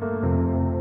Música